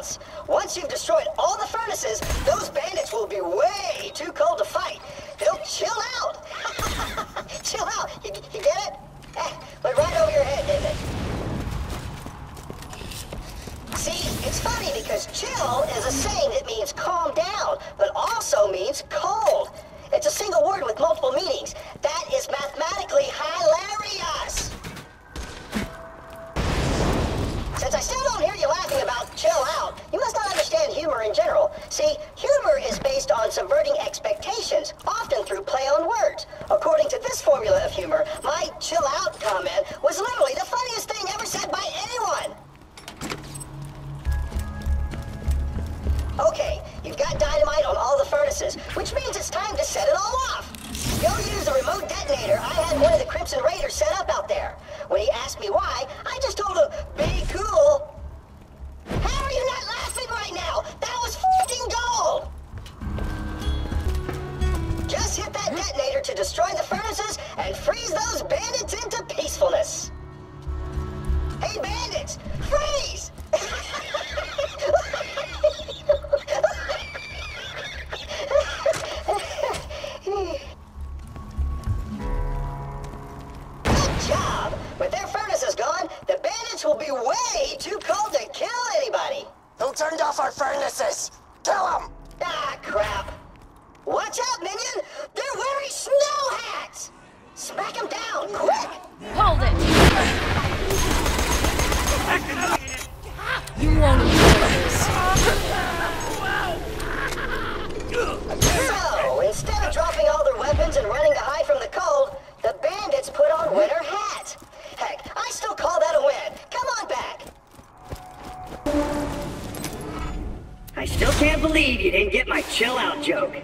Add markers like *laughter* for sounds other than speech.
counts. Once you've destroyed all the furnaces, those bandits will be way too cold to fight. They'll chill out. *laughs* chill out. You, you get it? Eh, went right over your head, didn't it? See, it's funny because chill is a saying that means calm This formula of humor, my chill out comment was literally the funniest thing ever said by anyone. Okay, you've got dynamite on all the furnaces, which means it's time to set it all off. Go use the remote detonator I had one of the Crimson Raiders set up out there. When he asked me why, I just told him, be cool. How are you not laughing right now? That was fucking gold! Just hit that detonator to destroy the furnaces and freeze those bandits into peacefulness. Hey bandits, freeze! Good job. With their furnaces gone, the bandits will be way too cold to kill anybody. Who turned off our furnaces? Smack them down, quick! Hold it! You won't enjoy this. So, instead of dropping all their weapons and running to hide from the cold, the bandits put on winter hats. Heck, I still call that a win. Come on back. I still can't believe you didn't get my chill out joke.